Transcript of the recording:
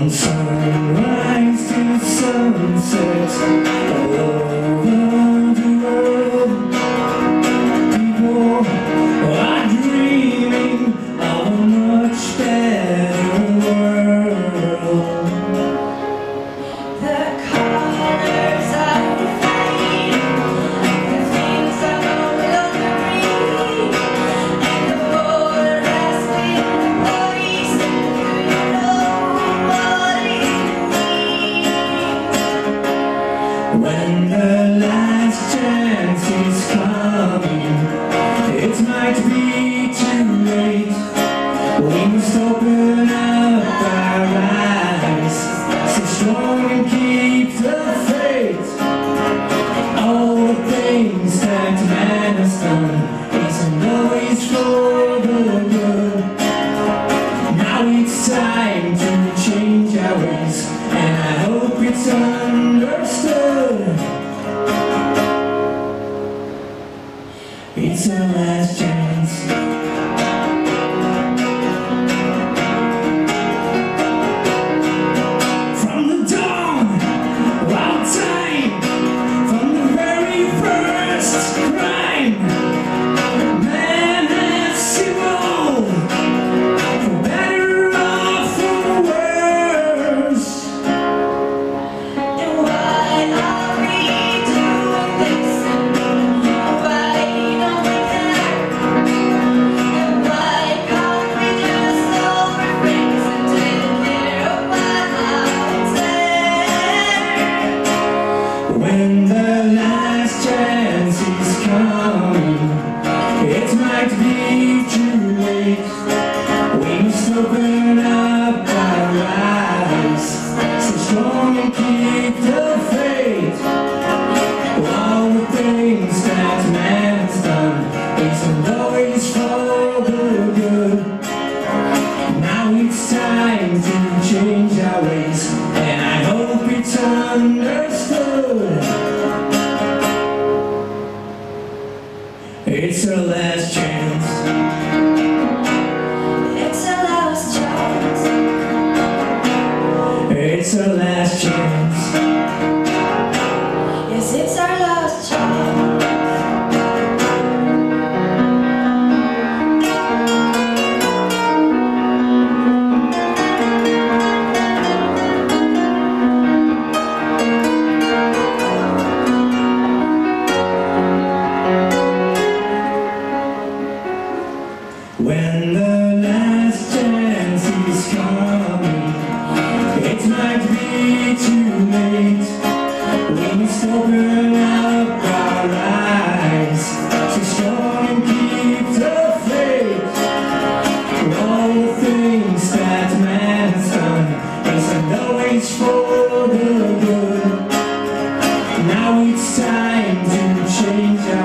From sunrise to sunset, all over. might be too late. We must open up our eyes So strong and keep the faith. All the things that man has done Isn't always for the good. Now it's time to change our ways And I hope it's understood. It's a When the last chance is coming It might be too late. We must open up our eyes. So strong keep the faith. All the things that done always for the good. Israel time to change